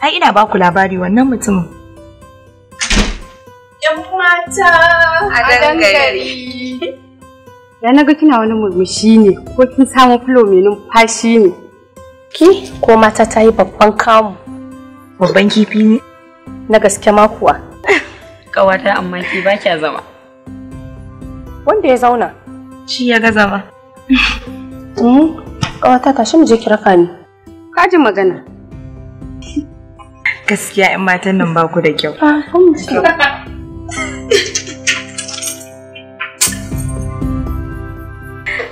Ai ina baku labari wannan mutumin. ‘Yan mata A dangare. Da na ga kina wani murmushi ne ko kin samu fulo mai numfashi ne. Ki ko mata ta yi babban kamu Babban kifi ne. na gaske ma kuwa. Kawata amma ki ba kya zama. Wanda ya zauna. Shi ya gaza ba. Ƙawata tashi mu je ki raka ni. Ka ji magana. Gaskiya 'yan matan nan ba ku da kyau.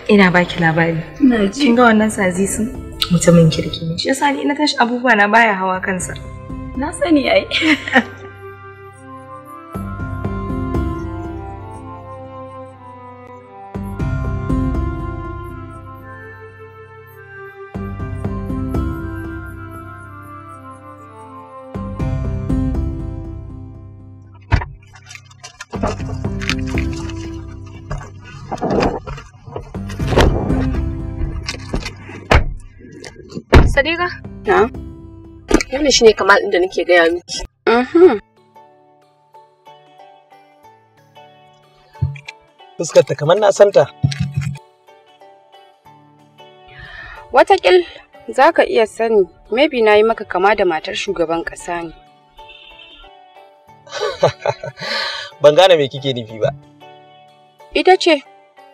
Ina baki labari. Kin ga wannan sazisin? Mutumin kirki ne. Shi yasa ni ina tashi abubuwa na baya hawa kansa. Na sani ai. Sadiqa? Na? Wannan shine kamar inda nake gaya miki. Mhm. Fuskarta kamar na santa. Watakil za ka iya sani, maybe na yi maka kama da matar shugaban ƙasa ne. Ban gane me kike nufi ba. Ita ce,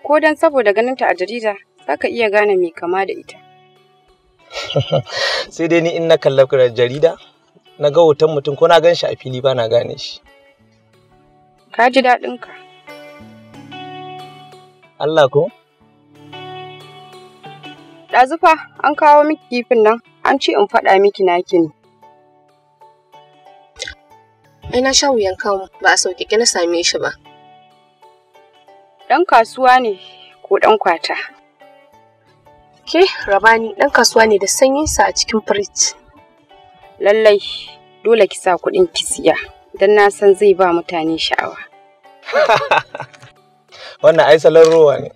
ko don saboda ganinta a jarida, za ka iya gane mai kama da ita. Sai dai ni in na kalla da jarida, na ga hoton mutum ko na gan shi a fili ba na gane shi. Ka ji daɗinka. Allah ko? Ɗazufa an kawo miki kifin nan, an ce in faɗa miki naki ne. Ai na sha wuyan kamu ba a sauƙaƙe na same shi ba. Ɗan kasuwa ne ko ɗan kwata. Ke Rabani ɗan kasuwa ne da sanyinsa a cikin firij. Lallai, dole ki sa kuɗin ki siya, don na san zai ba mutane sha'awa. Wannan ai salon rowa ne.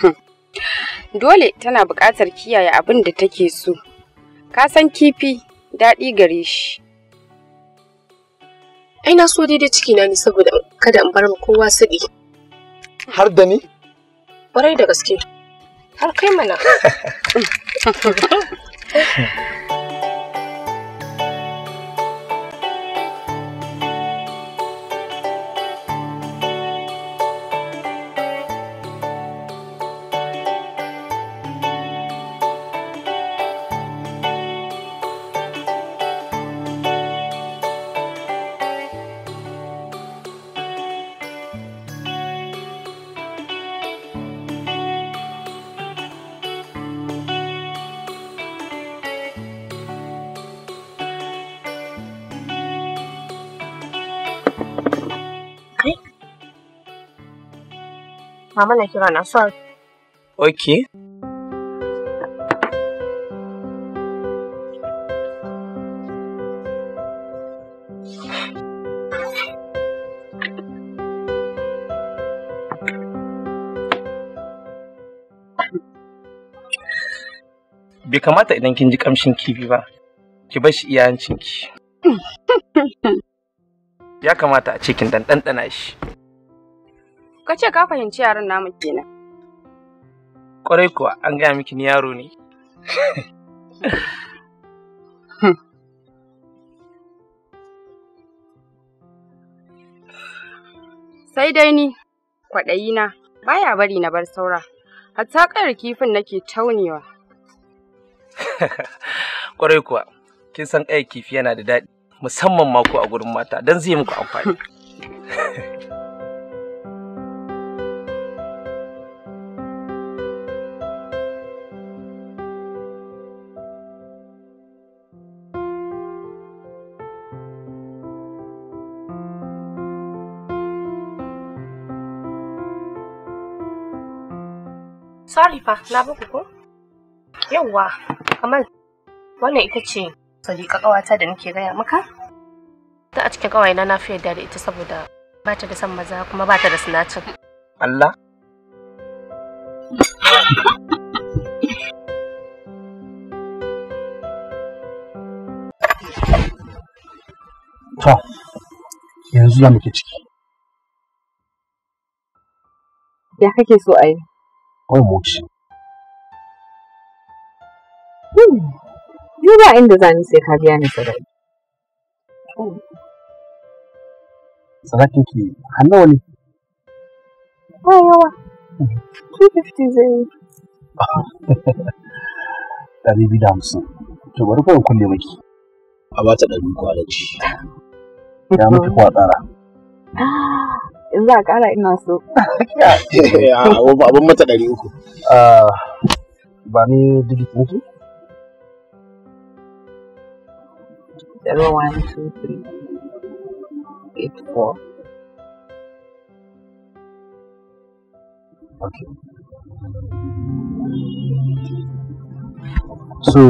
Dole tana buƙatar kiyaye abin da take so. Ka san kifi daɗi gare shi. Ai na so daidai cikina ne saboda kada in bar ma kowa siɗi. Har da ni? Ƙwarai da gaske. あら、クレー。Mama na kira na sorry. Ok. Bai kamata idan kin ji kamshin kifi ba, ki bar shi iyayencinki. Ya kamata a ce kin dan shi. Ka ce ka fahimci yaran namu kenan. Kwarai kuwa an gaya miki ni yaro ne. Sai dai ni, kwaɗayina, baya bari na bar saura. Hatta ƙayar kifin nake taunewa. Kwarai kuwa kin san ƙayar kifi yana da daɗi musamman ma ko a gurin mata don zai muku amfani. sorry fa na baku ko yawwa kamal wannan ita ce sadiqa ƙawata da nake gaya maka ta a cikin ƙawayena na fi yarda da ita saboda ba ta da son maza kuma ba ta da sinacin Allah To, yanzu ya muke ciki. Ya kake so a yi? Wuce Ni ba inda za ni sai ka biya ni sadaki. sadakin ki har nawa ne Ba yawa. 250 zai yi. ɗari biyu da hamsin. To bari kawai kulle maki a bata ɗari uku a dace. ya miki kuwa tsara. Ah, in za a ƙara ina so. Abin mata ɗari uku. Ah, ba ni digit nake Zero, one, two, three, eight, four. okay so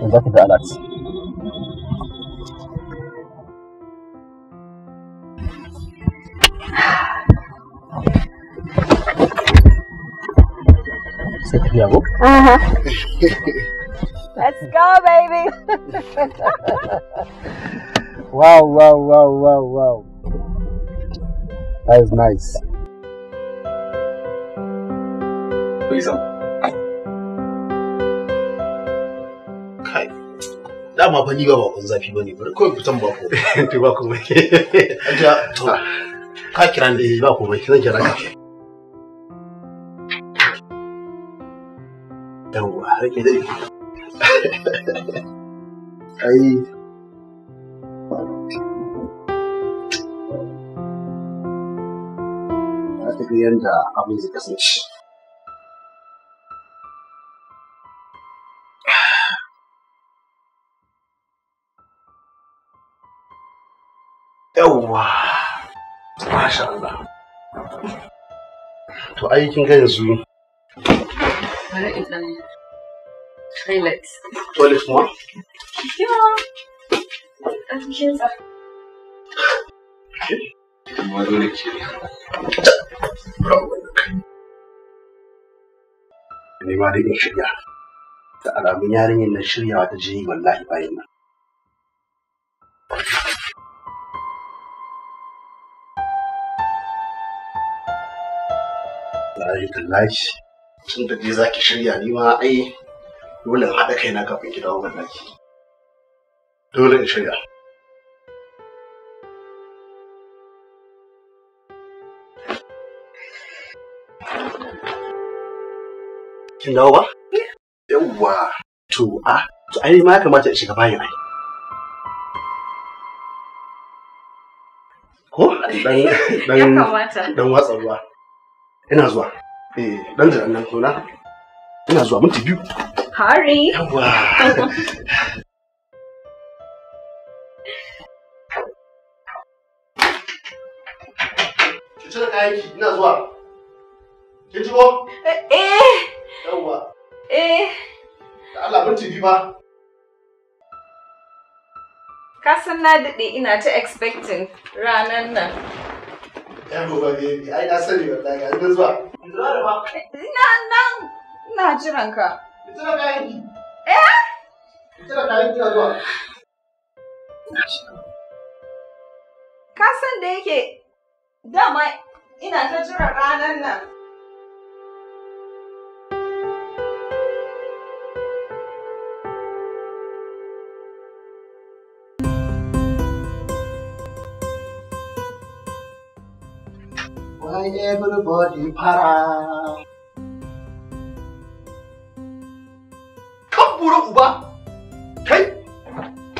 yanzu ka ga alert sai ka biya ko Uh-huh. Let's go, baby. wow wow wow wow wow that is nice Kai. Dama fa ni ba bakon zafi bane bari kawai fitan ba ko. to ba komai Aja to ka kira ni ba komai zan kira ka. Rake dai. Ai Ya tafi yanda abin. Yawwa. Masha Allah. To ai kin ga yanzu Bari in ɗan toilet. toilet kuma amma dole ke ne ma dai in shirya. Da alamun yarinyar nan shiryawa ta je yi wallahi bayan nan. Wallahi tallahi tun da dai za ki shirya ni ma ai dole in haɗa kaina kafin ki dawo wallahi. Dole in shirya. Kin dawo ba? Yawwa. To a to ai ma ya kamata in shiga bayan ai. Ko dan dan kamata. dan watsa ruwa. Ina zuwa. Eh dan da nan. Ina zuwa minti biyu. Hurry. Yawwa. Ki cire kayanki, ina zuwa. Kin ji ko? Eh, Yawwa. eh. Da Allah minti biyu fa. Ka san na daɗe ina ta expecting ranar nan. Yawwa baby, ai na sani wallahi ga zuwa. Zuwa da ba. Ina nan, ina jiran ka. Cire. Eh? Cire zuwa. Ka san da yake dama ina ta jiran ranar nan. Why everybody para? Bura uba! Kai!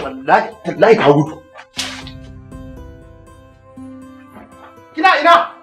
Wallahi, tallahi ka gudu. Kina ina?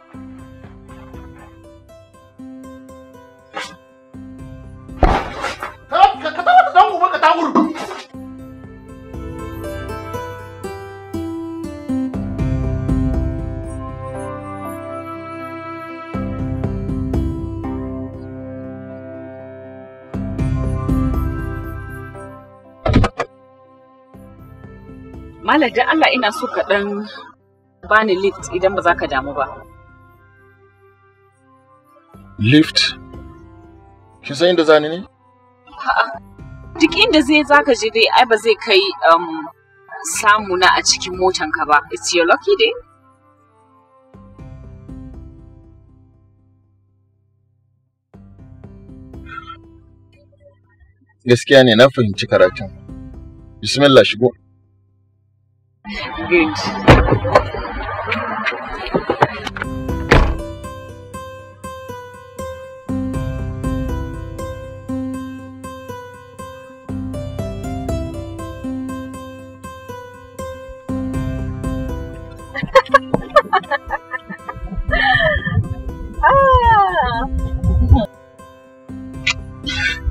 Malam Allah ina so ka dan bani lift idan ba za ka damu ba. Lift? Kin san inda zani ne? A'a. Duk inda zai za ka je dai ai ba zai kai um, samu na a cikin motan ka ba. It's your lucky day. Gaskiya ne na fahimci karatun. Bismillah shigo. Good.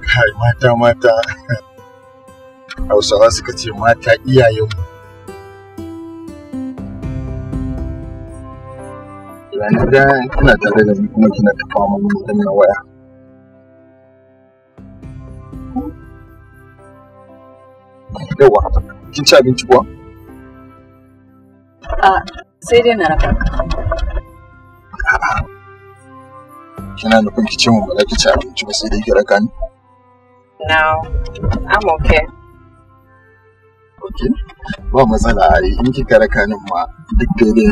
Kai mata mata. Hausawa suka ce mata iyayen Yana ga kina tare da ni kuma kina ta fama mun danna waya. Yawa, kin ci abinci kuwa? A sai dai na raka ka. Kina nufin ki ce mun ba za ki ci abinci ba sai dai ki raka ni? No, I'm okay. Okay. Ba matsala in kika raka ni ma duk daidai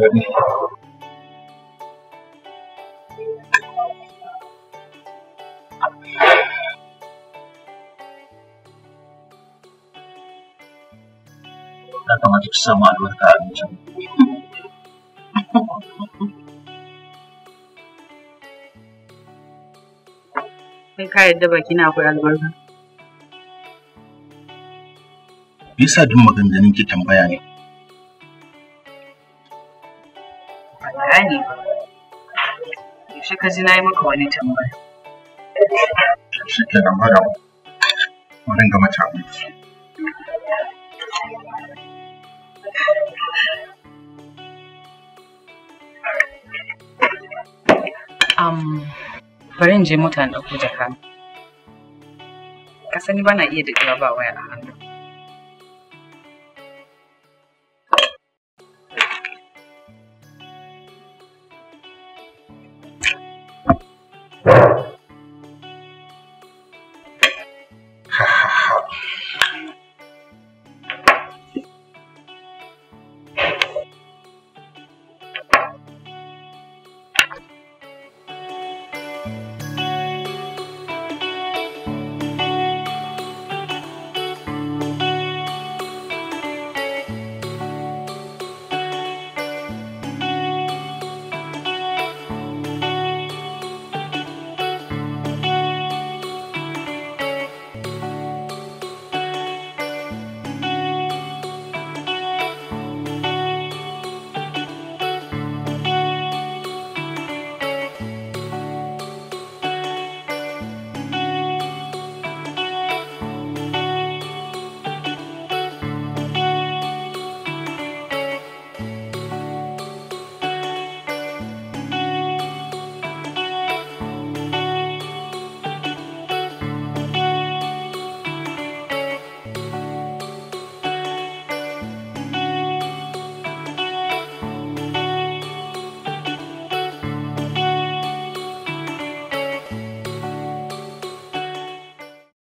daɗi. Ya kamata ki samu albarka a abincin. Ka yadda baki na akwai albarka. Yasa duk maganganun ki tambaya ne? Bayani ba. Yaushe ka ji na yi maka wani tambaya. Shi mara wurin gama ta abinci. Um, bari in je mota na ɗauko jaka. Ka sani ba na iya daɗewa ba waya a.